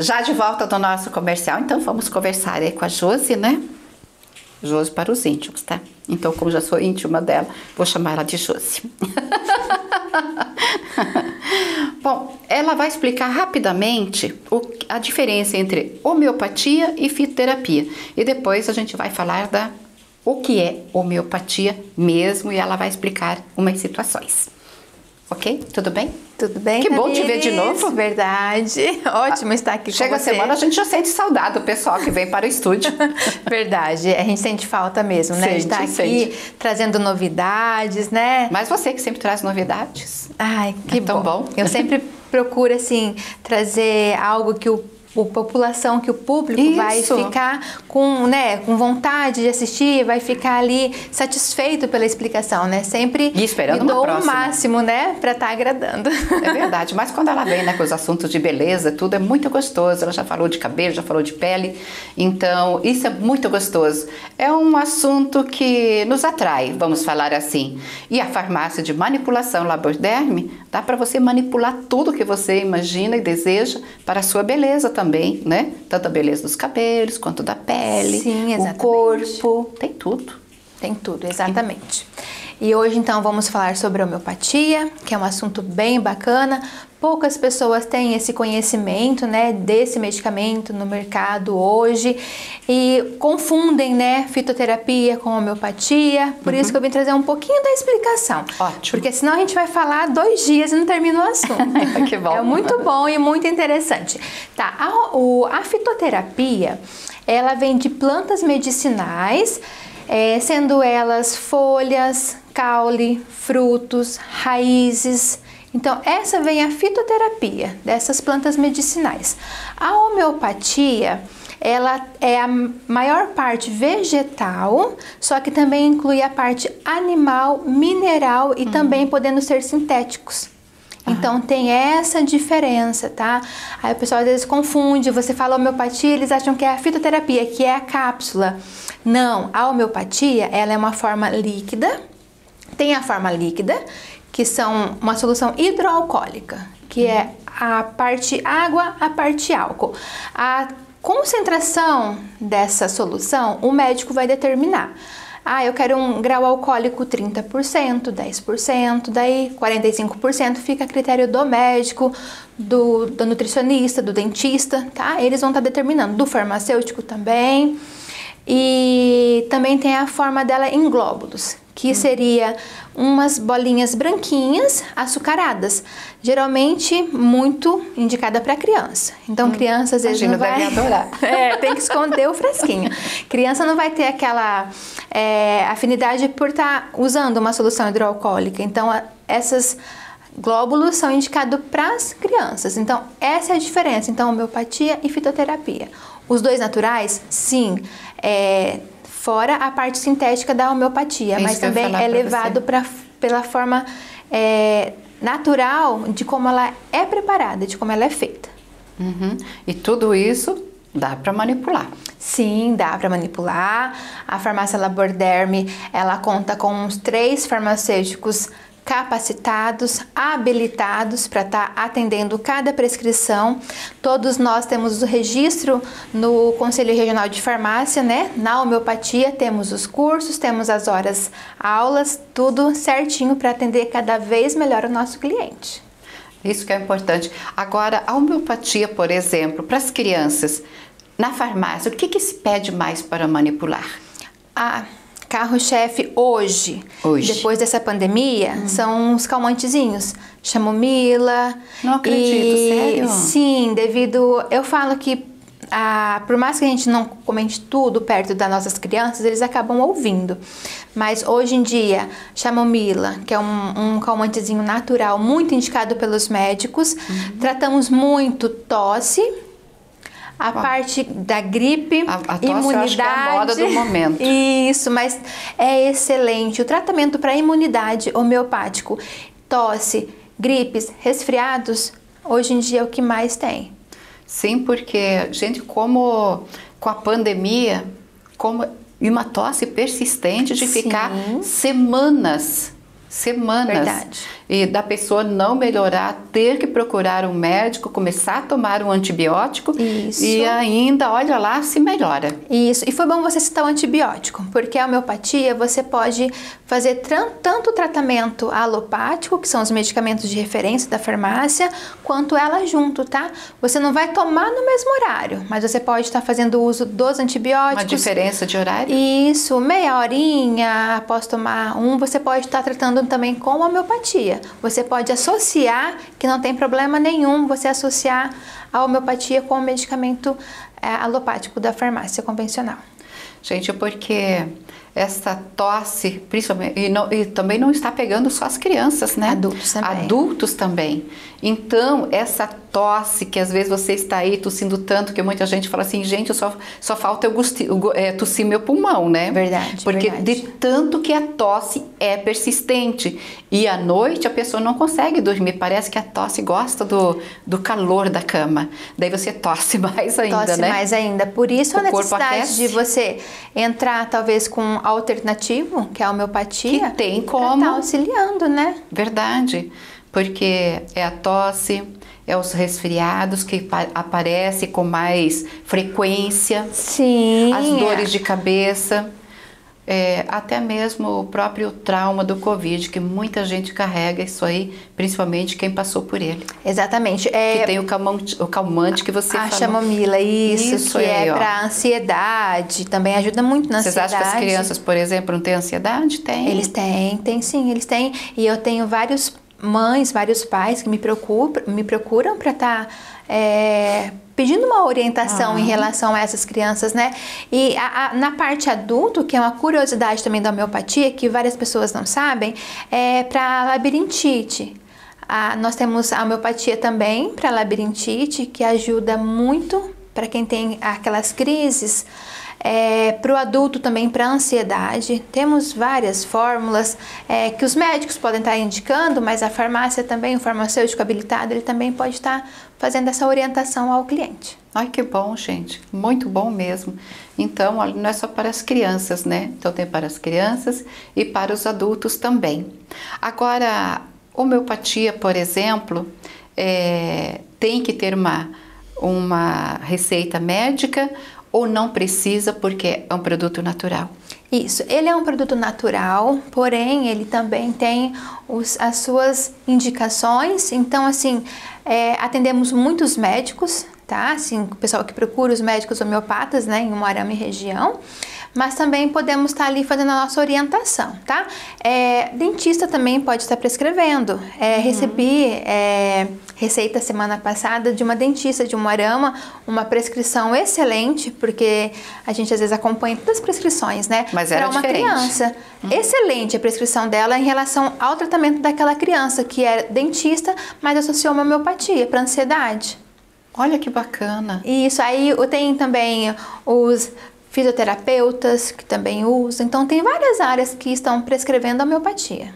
Já de volta do nosso comercial, então vamos conversar aí com a Josi, né? Josi para os íntimos, tá? Então, como já sou íntima dela, vou chamar ela de Josi. Bom, ela vai explicar rapidamente o, a diferença entre homeopatia e fitoterapia. E depois a gente vai falar da o que é homeopatia mesmo e ela vai explicar umas situações. Ok? Tudo bem? Tudo bem, Que bom te ver de novo. Verdade. Ótimo estar aqui Chega com a você. semana, a gente já sente saudade do pessoal que vem para o estúdio. Verdade. A gente sente falta mesmo, né? de Sente, estar aqui sente. trazendo novidades, né? Mas você que sempre traz novidades. Ai, que É tão bom. Eu sempre procuro, assim, trazer algo que o a população, que o público vai Isso. ficar com, né, com vontade de assistir, vai ficar ali satisfeito pela explicação, né? Sempre E esperando me dou o máximo, né, para estar agradando. É verdade, mas quando ela vem né, com os assuntos de beleza, tudo é muito gostoso. Ela já falou de cabelo, já falou de pele, então isso é muito gostoso. É um assunto que nos atrai, vamos falar assim. E a farmácia de manipulação Laborderme dá para você manipular tudo que você imagina e deseja para a sua beleza também, né? Tanto a beleza dos cabelos quanto da pele, Sim, o exatamente. corpo, tem tudo. Tem tudo, exatamente. E hoje então vamos falar sobre homeopatia, que é um assunto bem bacana. Poucas pessoas têm esse conhecimento, né, desse medicamento no mercado hoje e confundem, né, fitoterapia com homeopatia. Por isso que eu vim trazer um pouquinho da explicação. Ótimo. Porque senão a gente vai falar dois dias e não termina o assunto. Que bom. É muito bom e muito interessante. Tá, a, o- a fitoterapia, ela vem de plantas medicinais, eh, sendo elas folhas, caule, frutos, raízes. Então, essa vem a fitoterapia dessas plantas medicinais. A homeopatia, ela é a maior parte vegetal, só que também inclui a parte animal, mineral e também podendo ser sintéticos. Então tem essa diferença, tá? Aí o pessoal às vezes confunde, você fala homeopatia, eles acham que é a fitoterapia, que é a cápsula. Não, a homeopatia, ela é uma forma líquida. Tem a forma líquida, que são uma solução hidroalcoólica, que é a parte água, a parte álcool. A concentração dessa solução, o médico vai determinar. Ah, eu quero um grau alcoólico 30%, 10%, daí 45% fica a critério do médico, do, do nutricionista, do dentista, tá? Eles vão estar determinando, do farmacêutico também. E também tem a forma dela em glóbulos, que seria umas bolinhas branquinhas açucaradas, geralmente muito indicada para criança. Então criança às vezes não vai adorar. É, tem que esconder o fresquinho. Criança não vai ter aquela é, afinidade por estar usando uma solução hidroalcoólica. Então a- essas glóbulos são indicados para as crianças. Então essa é a diferença. Então homeopatia e fitoterapia. Os dois naturais, sim, é, fora a parte sintética da homeopatia, É mas também é levado pra, pela forma é, natural de como ela é preparada, de como ela é feita. Uhum. E tudo isso dá para manipular. Sim, dá para manipular. A farmácia Laborderme, ela conta com uns três farmacêuticos capacitados, habilitados para estar atendendo cada prescrição. Todos nós temos o registro no Conselho Regional de Farmácia, né? Na homeopatia temos os cursos, temos as horas aulas, tudo certinho para atender cada vez melhor o nosso cliente. Isso que é importante. Agora, a homeopatia, por exemplo, para as crianças, na farmácia, o que, que se pede mais para manipular? A carro-chefe hoje, Hoje. depois dessa pandemia, são os calmantezinhos. Chamomila. Não acredito, e, sério? Sim, devido. Eu falo que. ah, por mais que a gente não comente tudo perto das nossas crianças, eles acabam ouvindo. Mas hoje em dia, chamomila, que é um, um calmantezinho natural, muito indicado pelos médicos, Uhum. tratamos muito tosse, a parte da gripe, A- a tosse imunidade. é a moda do momento. Isso, mas é excelente. O tratamento para imunidade homeopático, tosse, gripes, resfriados, hoje em dia é o que mais tem. Sim, porque, gente, como com a pandemia, como e uma tosse persistente de Sim. ficar semanas semanas. Verdade. E da pessoa não melhorar, ter que procurar um médico, começar a tomar um antibiótico Isso. e ainda, olha lá, se melhora. Isso, e foi bom você citar o antibiótico, porque a homeopatia você pode fazer tanto o tratamento alopático, que são os medicamentos de referência da farmácia, quanto ela junto, tá? Você não vai tomar no mesmo horário, mas você pode estar fazendo uso dos antibióticos. Uma diferença de horário? Isso, meia horinha após tomar um, você pode estar tratando também com homeopatia. Você pode associar, que não tem problema nenhum, você associar a homeopatia com o medicamento é, alopático da farmácia convencional. Gente, porque essa tosse, principalmente, e, não, e, também não está pegando só as crianças, né? Adultos também. Adultos também. Então, essa tosse que às vezes você está aí tossindo tanto que muita gente fala assim, gente, só, só falta eu gusti, é, tossir meu pulmão, né? Verdade. Porque verdade. de tanto que a tosse é persistente. E à noite a pessoa não consegue dormir. Parece que a tosse gosta do, do calor da cama. Daí você tosse mais ainda, tosse né? mais ainda. Por isso O a necessidade de você entrar talvez com um alternativo, que é a homeopatia. Que tem como. tá auxiliando, né? Verdade, porque é a tosse, é os resfriados que pa- aparecem com mais frequência, Sim. as dores de cabeça, é, até mesmo o próprio trauma do Covid, que muita gente carrega isso aí, principalmente quem passou por ele. Exatamente. É, Que tem o calmante, o calmante que você a falou. chamomila, isso, Isso que aí, é para ansiedade, também ajuda muito na Vocês ansiedade. acham que as crianças, por exemplo, não têm ansiedade? Tem. Eles têm, tem sim, eles têm. E eu tenho vários mães, vários pais que me procuram, me procuram para estar pedindo uma orientação Ah. em relação a essas crianças, né? E a- a- na parte adulto, que é uma curiosidade também da homeopatia, que várias pessoas não sabem, é para labirintite. Ah, nós temos a homeopatia também para labirintite, que ajuda muito para quem tem aquelas crises. Para o adulto também para ansiedade. Temos várias fórmulas é, que os médicos podem estar indicando, mas a farmácia também, o farmacêutico habilitado, ele também pode estar fazendo essa orientação ao cliente. Ai, que bom, gente. Muito bom mesmo. Então, olha, não é só para as crianças, né? Então, tem para as crianças e para os adultos também. Agora, homeopatia, por exemplo, é, tem que ter uma, uma receita médica ou não precisa porque é um produto natural? Isso, ele é um produto natural, porém ele também tem os, as suas indicações. Então, assim, é, atendemos muitos médicos, tá? Assim, o pessoal que procura os médicos homeopatas, né, em Moarama e região. Mas também podemos estar ali fazendo a nossa orientação, tá? É, dentista também pode estar prescrevendo. É, Recebi é, receita semana passada de uma dentista de Moarama, uma prescrição excelente, porque a gente às vezes acompanha todas as prescrições, né? Mas era Para uma diferente. criança. Excelente a prescrição dela em relação ao tratamento daquela criança, que é dentista, mas associou uma homeopatia para ansiedade. Olha que bacana. Isso, aí tenho também os fisioterapeutas que também usam. Então, tem várias áreas que estão prescrevendo homeopatia.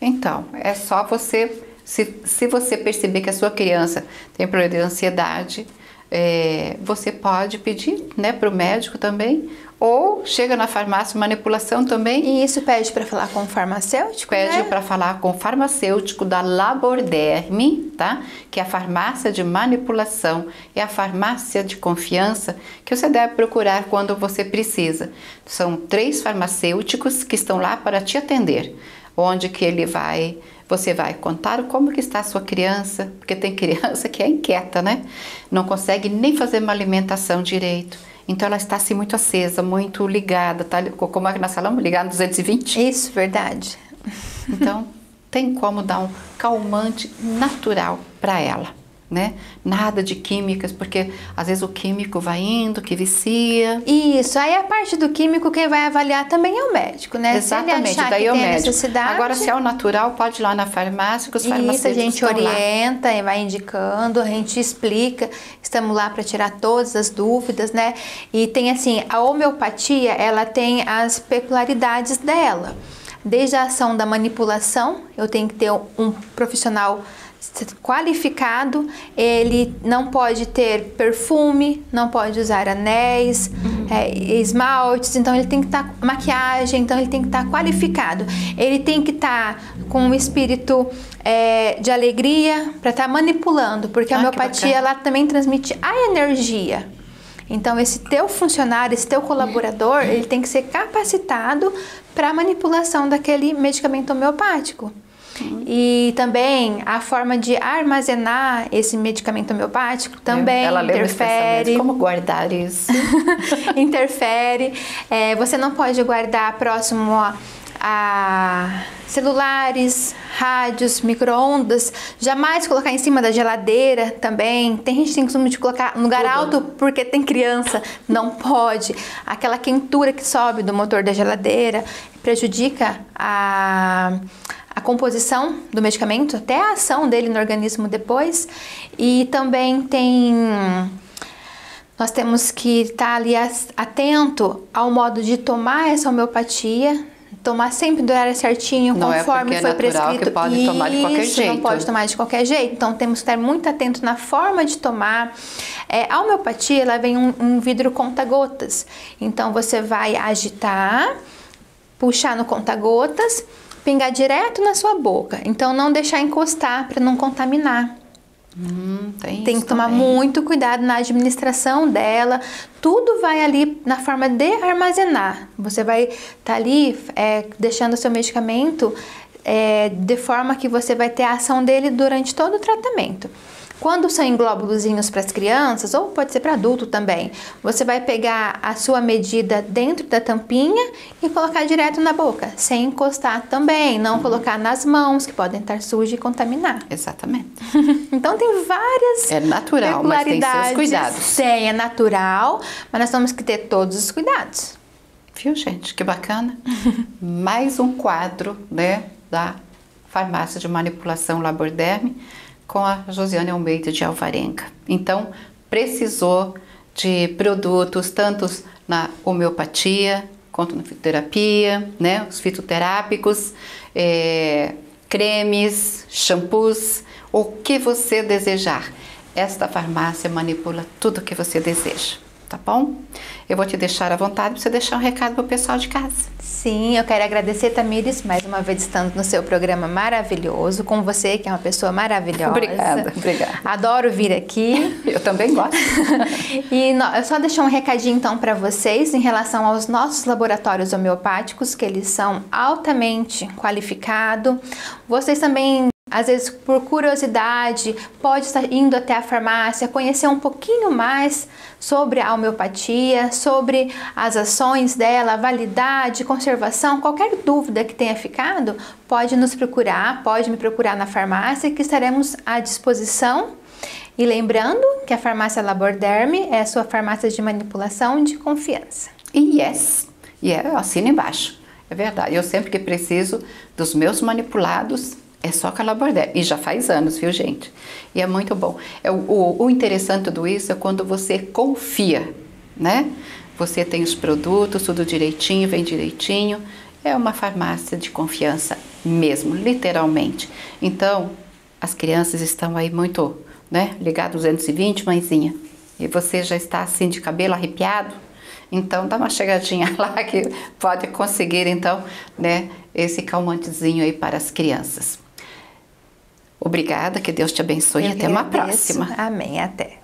Então, é só você, se, se você perceber que a sua criança tem problema de ansiedade, é, você pode pedir né, para o médico também, ou chega na farmácia manipulação também, E isso pede para falar com o farmacêutico, pede né? para falar com o farmacêutico da Laborderme, tá? Que é a farmácia de manipulação, é a farmácia de confiança que você deve procurar quando você precisa. São três farmacêuticos que estão lá para te atender, onde que ele vai, você vai contar como que está a sua criança, porque tem criança que é inquieta, né? Não consegue nem fazer uma alimentação direito. Então ela está assim muito acesa, muito ligada, tá? Como é que nós falamos? Ligada no 220. Isso, verdade. Então, tem como dar um calmante natural para ela, né? Nada de químicas, porque às vezes o químico vai indo, que vicia. Isso, aí a parte do químico, quem vai avaliar também é o médico, né? Exatamente, daí é o médico. Agora, se é o natural, pode ir lá na farmácia, que os Isso, a farmacêuticos gente estão lá. orienta e vai indicando, a gente explica, estamos lá para tirar todas as dúvidas, né? E tem assim, a homeopatia, ela tem as peculiaridades dela. Desde a ação da manipulação, eu tenho que ter um profissional qualificado, ele não pode ter perfume, não pode usar anéis, é, esmaltes, então ele tem que estar tá, maquiagem, então ele tem que estar tá qualificado. Ele tem que estar tá com um espírito é, de alegria para estar tá manipulando, porque a homeopatia ela também transmite a energia. Então esse teu funcionário, esse teu colaborador, ele tem que ser capacitado para a manipulação daquele medicamento homeopático. E também a forma de armazenar esse medicamento homeopático também Ela interfere. Como guardar isso? interfere. É, você não pode guardar próximo a, a celulares, rádios, micro-ondas, jamais colocar em cima da geladeira também. Tem gente que tem costume de colocar no lugar Tudo. alto porque tem criança, não pode. Aquela quentura que sobe do motor da geladeira prejudica a a composição do medicamento, até a ação dele no organismo depois. E também tem nós temos que estar ali atento ao modo de tomar essa homeopatia, tomar sempre do horário certinho, não é conforme é foi prescrito. Que pode Isso, tomar de qualquer jeito. não pode tomar de qualquer jeito. Então temos que estar muito atento na forma de tomar. É, a homeopatia ela vem um, um vidro conta-gotas. Então você vai agitar, puxar no conta-gotas pingar direto na sua boca. Então não deixar encostar para não contaminar. Hum, tem, tem que tomar também. muito cuidado na administração dela. Tudo vai ali na forma de armazenar. Você vai estar tá ali é, deixando o seu medicamento é, de forma que você vai ter a ação dele durante todo o tratamento. Quando são em glóbulozinhos para as crianças, ou pode ser para adulto também, você vai pegar a sua medida dentro da tampinha e colocar direto na boca, sem encostar também, não colocar nas mãos, que podem estar sujas e contaminar. Exatamente. então tem várias É natural, mas tem seus cuidados. Sim, é natural, mas nós temos que ter todos os cuidados. Viu, gente? Que bacana. Mais um quadro, né, da farmácia de manipulação Laborderme com a Josiane Almeida de Alvarenga. Então, precisou de produtos tanto na homeopatia quanto na fitoterapia, né? Os fitoterápicos, é, cremes, shampoos, o que você desejar. Esta farmácia manipula tudo o que você deseja tá bom? Eu vou te deixar à vontade para você deixar um recado para o pessoal de casa. Sim, eu quero agradecer, Tamires, mais uma vez estando no seu programa maravilhoso, com você, que é uma pessoa maravilhosa. Obrigada, obrigada. Adoro vir aqui. eu também gosto. e no, eu só deixar um recadinho então para vocês em relação aos nossos laboratórios homeopáticos, que eles são altamente qualificados. Vocês também às vezes, por curiosidade, pode estar indo até a farmácia, conhecer um pouquinho mais sobre a homeopatia, sobre as ações dela, validade, conservação, qualquer dúvida que tenha ficado, pode nos procurar, pode me procurar na farmácia que estaremos à disposição. E lembrando que a farmácia Laborderme é a sua farmácia de manipulação de confiança. E yes, e yeah, é, assina embaixo. É verdade. Eu sempre que preciso dos meus manipulados, é só calabordé. E já faz anos, viu, gente? E é muito bom. É, o, o interessante tudo isso é quando você confia, né? Você tem os produtos, tudo direitinho, vem direitinho. É uma farmácia de confiança mesmo, literalmente. Então, as crianças estão aí muito, né? Ligado 220, mãezinha. E você já está assim de cabelo arrepiado? Então, dá uma chegadinha lá que pode conseguir, então, né? Esse calmantezinho aí para as crianças. Obrigada, que Deus te abençoe Eu e até uma próxima. Amém, até.